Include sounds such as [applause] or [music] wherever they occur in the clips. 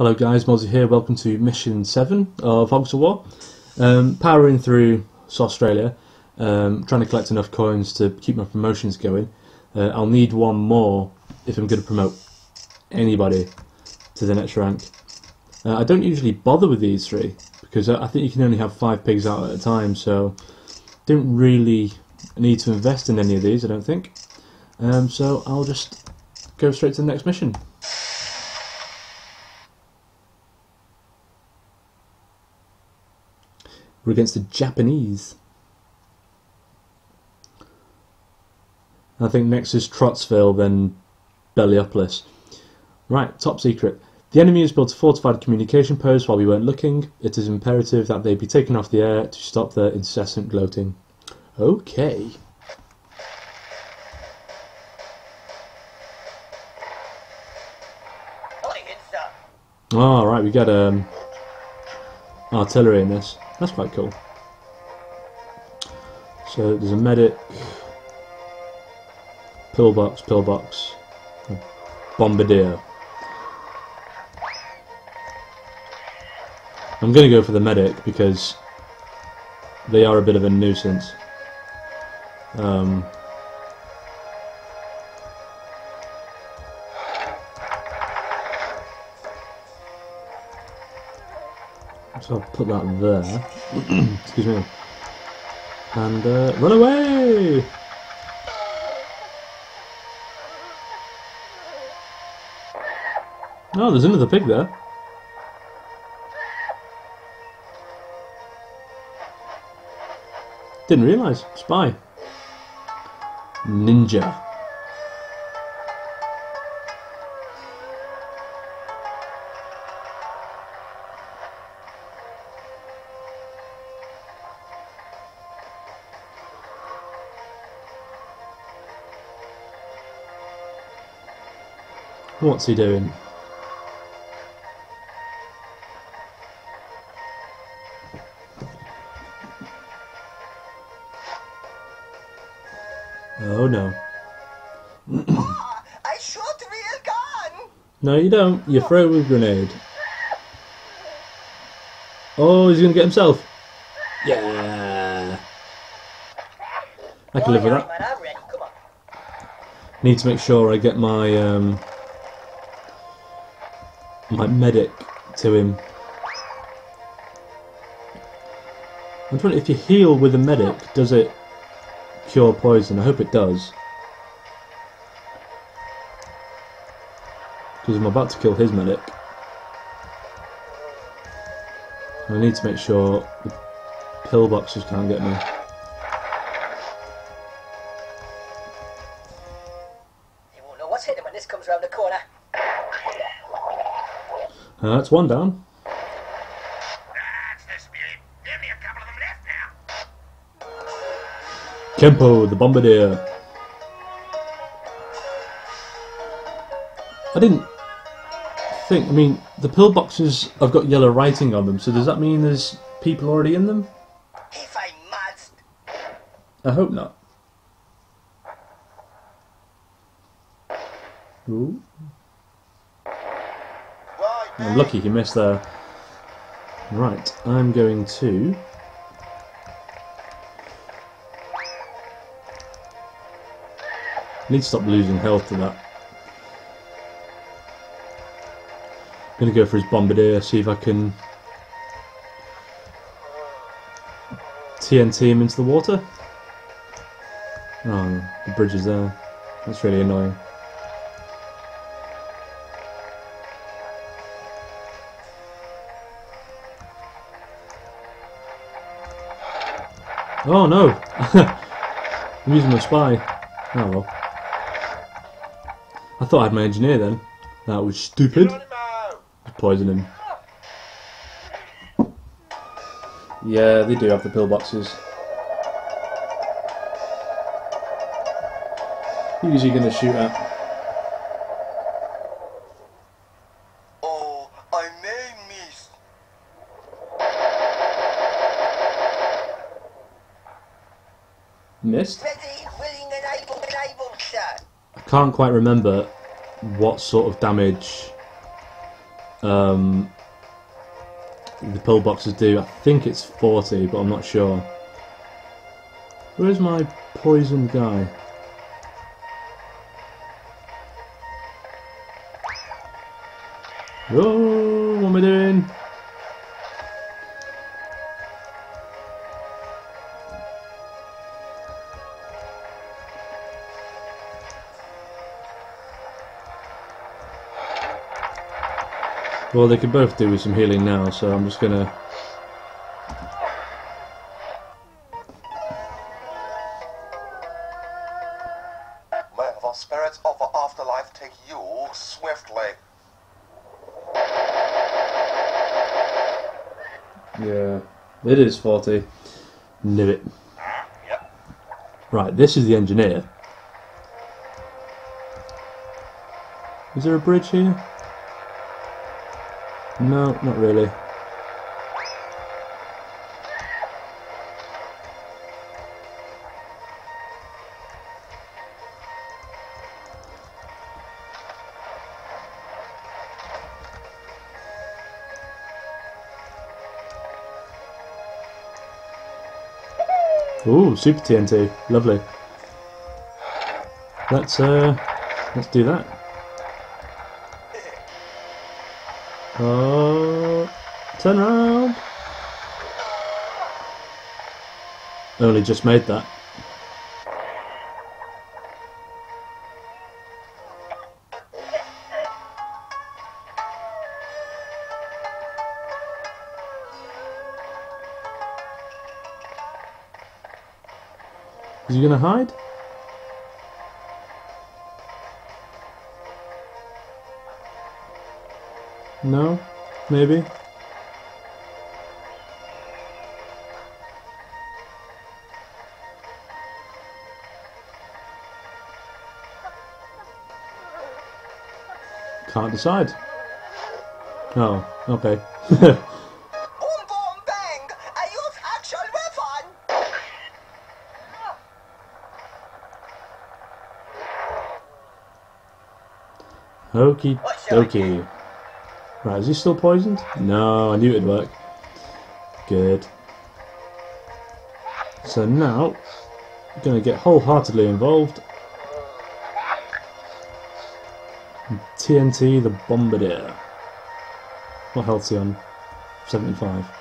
Hello guys, Mullsy here, welcome to mission 7 of Hogs of War. Um, powering through South Australia, um, trying to collect enough coins to keep my promotions going. Uh, I'll need one more if I'm going to promote anybody to the next rank. Uh, I don't usually bother with these three, because I think you can only have five pigs out at a time, so don't really need to invest in any of these, I don't think. Um, so I'll just go straight to the next mission. We're against the Japanese. I think next is Trottsville, then Belliopolis. Right, top secret. The enemy has built a fortified communication post while we weren't looking. It is imperative that they be taken off the air to stop their incessant gloating. Okay. Oh, right, we got um, artillery in this. That's quite cool. So there's a medic, pillbox, pillbox, bombardier. I'm going to go for the medic because they are a bit of a nuisance. Um, So I'll put that there. [clears throat] Excuse me. And uh, run away! Oh, there's another pig there. Didn't realise. Spy. Ninja. What's he doing? Oh no. I shot real gun. No, you don't. You throw with grenade. Oh, he's gonna get himself. Yeah. I can live with that. Man, I'm ready. Come on. Need to make sure I get my um, my medic to him. I'm wondering if you heal with a medic, does it cure poison? I hope it does. Because I'm about to kill his medic. I need to make sure the pillboxes can't get me. Uh, that's one down. That's the spirit. Only a couple of them left now. Kempo, the bombardier. I didn't think. I mean, the pillboxes have got yellow writing on them, so does that mean there's people already in them? If I mad. I hope not. Ooh. I'm lucky he missed there. Right, I'm going to. Need to stop losing health to that. I'm Gonna go for his bombardier, see if I can TNT him into the water. Oh, the bridge is there. That's really annoying. Oh no! [laughs] I'm using my spy. Oh well. I thought I had my engineer then. That was stupid. Poison him. Yeah, they do have the pillboxes. Who's he gonna shoot at? Oh, I may miss. Missed? Ready, willing, and able, and able, sir. I can't quite remember what sort of damage um, the pillboxes do. I think it's 40, but I'm not sure. Where's my poisoned guy? Oh, what am I doing? Well, they could both do with some healing now, so I'm just gonna. May the spirits of the afterlife take you swiftly. Yeah, it is 40. Knew it. Yep. Right, this is the engineer. Is there a bridge here? No, not really. Ooh, Super TNT, lovely. Let's uh, let's do that. Turn around. Only just made that. Is he gonna hide? No? Maybe? Can't decide. Oh, okay. Boom boom bang! I use actual weapon! Okie dokie. Right, is he still poisoned? No, I knew it'd work. Good. So now, I'm going to get wholeheartedly involved. TNT the Bombardier. What health's he on? 75.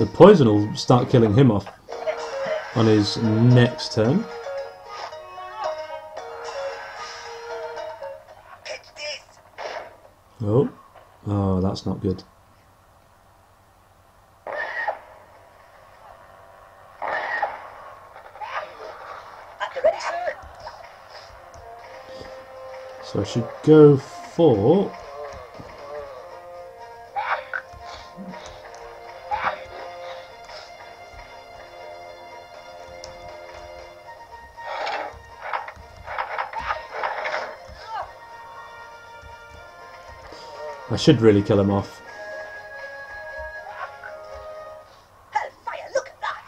So poison will start killing him off on his next turn. Oh, oh, that's not good. So I should go for. Should really kill him off. Hellfire, look at that!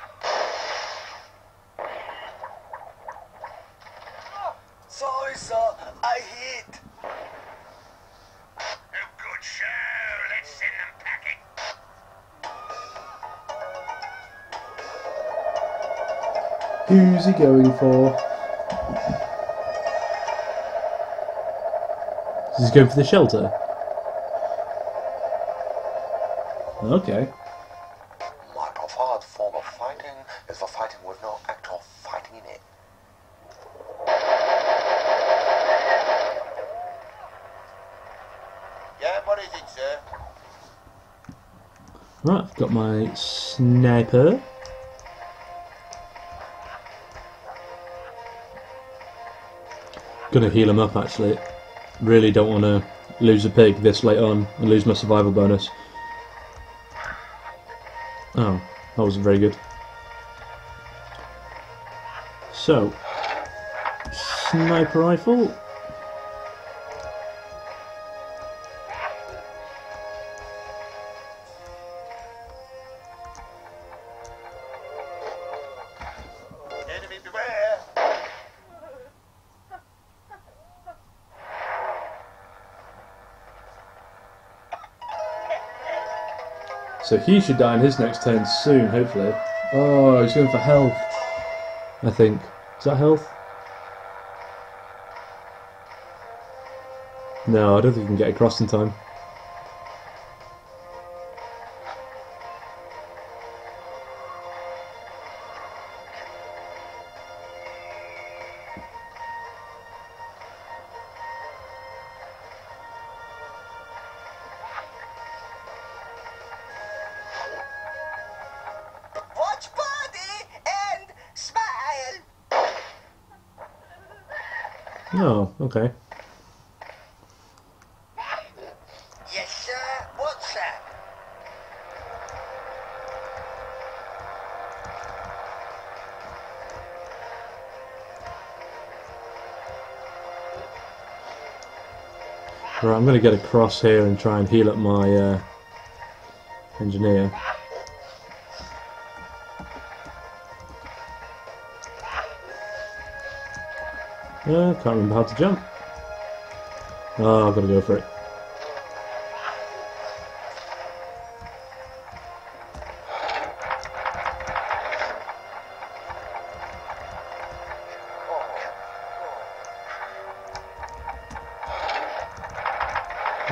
Sorry, sir. I hit. Good show. Let's send them packing. Who's he going for? He's going for the shelter. Okay. My preferred form of fighting is the fighting with no actual fighting in it. Yeah, what is it, sir? Right, I've got my sniper. Gonna heal him up actually. Really don't want to lose a pig this late on and lose my survival bonus. That wasn't very good. So, sniper rifle. So he should die in his next turn soon, hopefully. Oh, he's going for health. I think. Is that health? No, I don't think he can get across in time. Oh, okay. Yes, sir. What's that? Right, I'm going to get across here and try and heal up my uh, engineer. Uh, can't remember how to jump. Oh, I've got to go for it.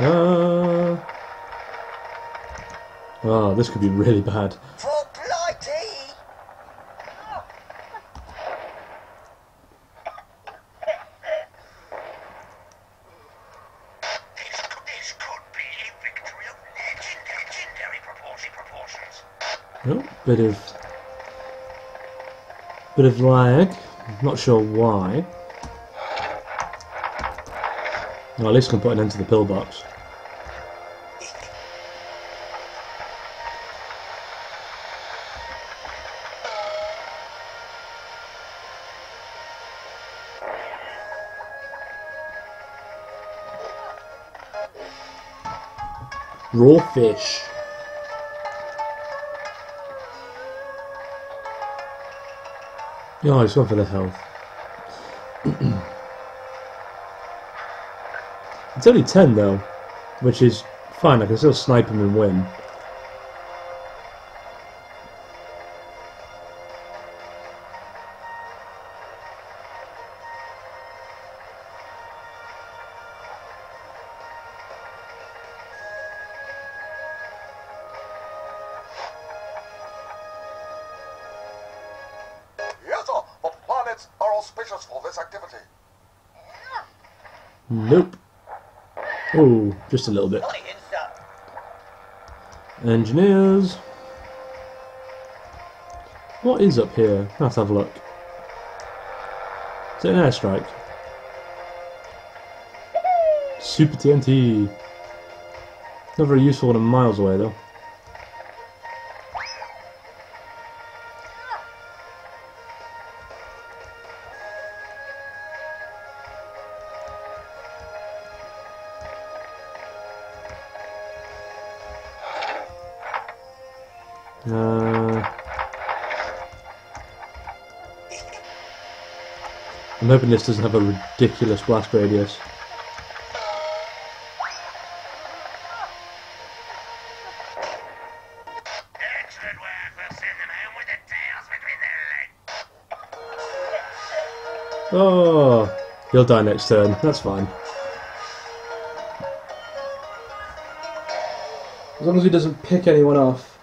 Uh, oh, this could be really bad. For blighty. This could, this could be a victory of legend, legendary proportion, proportions. Oh, bit of bit of lag. Not sure why. Well, at least I can put an end to the pillbox. Raw fish. Yeah, he's gone for the health. [clears throat] it's only 10 though, which is fine. I can still snipe him and win. Auspicious for this activity. Nope. Oh, just a little bit. Uh, Engineers. What is up here? Let's have a look. Is it an airstrike? Super TNT. Not very useful when I'm miles away though. Hoping this doesn't have a ridiculous blast radius. Oh, he'll die next turn. That's fine. As long as he doesn't pick anyone off.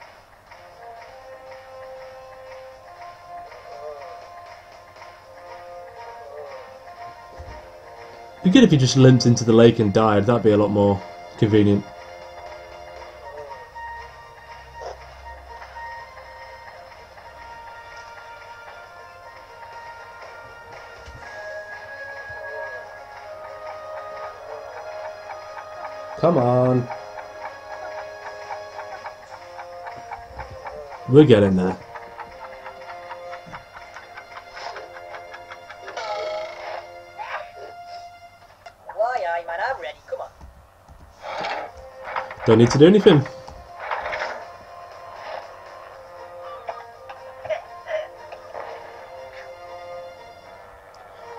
Be good if he just limped into the lake and died. That'd be a lot more convenient. Come on. We're getting there. Man, I'm ready. Come on. Don't need to do anything.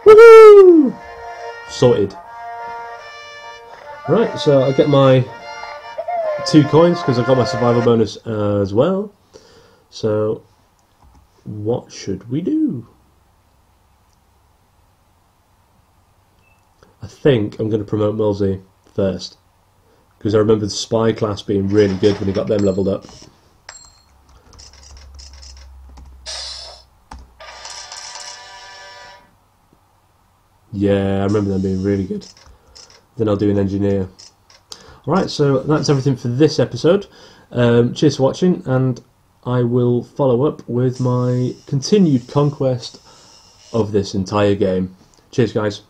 Woohoo! Sorted. Right, so I get my two coins because I got my survival bonus as well. So, what should we do? I think I'm going to promote Mullsy first because I remember the spy class being really good when he got them leveled up. Yeah, I remember them being really good. Then I'll do an engineer. Alright, so that's everything for this episode. Um, cheers for watching, and I will follow up with my continued conquest of this entire game. Cheers, guys.